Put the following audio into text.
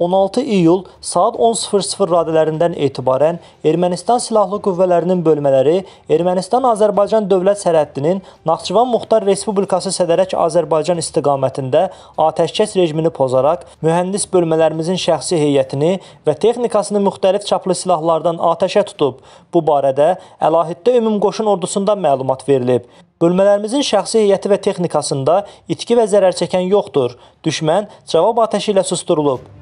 16 iyul saat 10:00 radələrindən etibarən Ermənistan Silahlı Qüvvələrinin bölmələri Ermənistan-Azərbaycan dövlət sərhəddinin Naxçıvan Muxtar Respublikası Sədərək Azərbaycan istiqamətində atəşkəs rejimini pozaraq mühəndis bölmələrimizin şəxsi heyətini və texnikasını müxtəlif çaplı silahlardan atəşə tutub. Bu barədə əlahiddə ümumqoşun ordusundan məlumat verilib. Bölmələrimizin şəxsi heyəti və texnikasında itki və zərər çəkən yoxdur. Düşmən cavab atəşi ilə susdurulub.